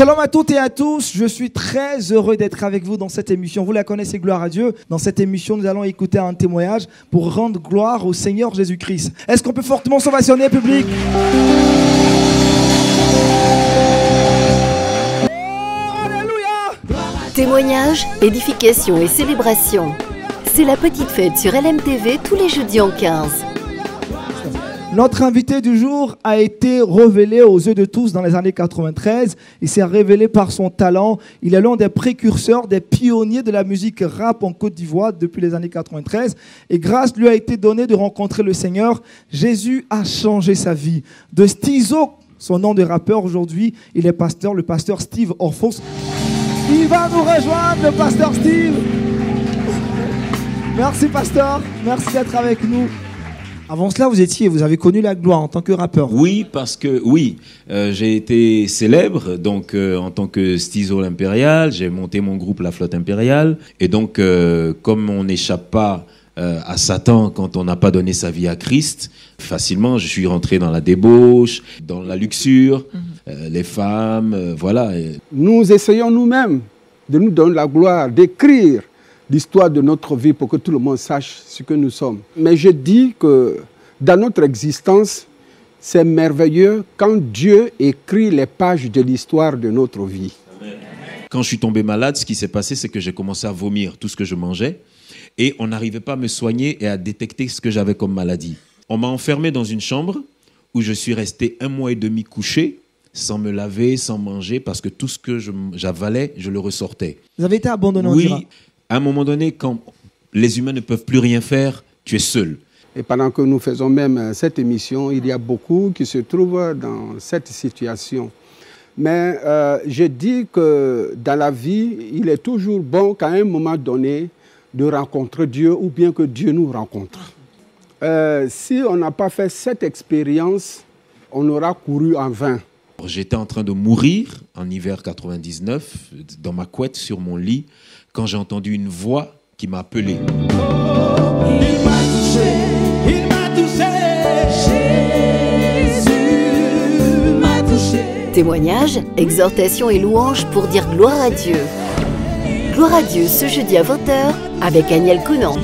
Shalom à toutes et à tous, je suis très heureux d'être avec vous dans cette émission. Vous la connaissez, gloire à Dieu. Dans cette émission, nous allons écouter un témoignage pour rendre gloire au Seigneur Jésus-Christ. Est-ce qu'on peut fortement s'ovationner, public? Témoignages, édification et célébration. C'est la petite fête sur LMTV tous les jeudis en 15. Notre invité du jour a été révélé aux yeux de tous dans les années 93. Il s'est révélé par son talent. Il est l'un des précurseurs, des pionniers de la musique rap en Côte d'Ivoire depuis les années 93. Et grâce lui a été donnée de rencontrer le Seigneur. Jésus a changé sa vie. De Stizo, son nom de rappeur aujourd'hui, il est pasteur, le pasteur Steve Orphos. Il va nous rejoindre, le pasteur Steve. Merci, pasteur. Merci d'être avec nous. Avant cela, vous étiez, vous avez connu la gloire en tant que rappeur. Oui, parce que oui, euh, j'ai été célèbre donc euh, en tant que Stizo l'Impérial, j'ai monté mon groupe La Flotte Impériale et donc euh, comme on n'échappe pas euh, à Satan quand on n'a pas donné sa vie à Christ, facilement je suis rentré dans la débauche, dans la luxure, euh, les femmes, euh, voilà. Nous essayons nous-mêmes de nous donner la gloire, d'écrire l'histoire de notre vie pour que tout le monde sache ce que nous sommes. Mais je dis que dans notre existence, c'est merveilleux quand Dieu écrit les pages de l'histoire de notre vie. Quand je suis tombé malade, ce qui s'est passé, c'est que j'ai commencé à vomir tout ce que je mangeais et on n'arrivait pas à me soigner et à détecter ce que j'avais comme maladie. On m'a enfermé dans une chambre où je suis resté un mois et demi couché, sans me laver, sans manger, parce que tout ce que j'avalais, je le ressortais. Vous avez été abandonné en Oui, Irak. À un moment donné, quand les humains ne peuvent plus rien faire, tu es seul. Et pendant que nous faisons même euh, cette émission, il y a beaucoup qui se trouvent dans cette situation. Mais euh, je dis que dans la vie, il est toujours bon qu'à un moment donné de rencontrer Dieu ou bien que Dieu nous rencontre. Euh, si on n'a pas fait cette expérience, on aura couru en vain. J'étais en train de mourir en hiver 99, dans ma couette sur mon lit, quand j'ai entendu une voix qui m'a appelé. Il m'a touché, il m'a touché. Jésus m'a touché. Témoignages, exhortations et louanges pour dire gloire à Dieu. Gloire à Dieu ce jeudi à 20h avec Agnel Conan.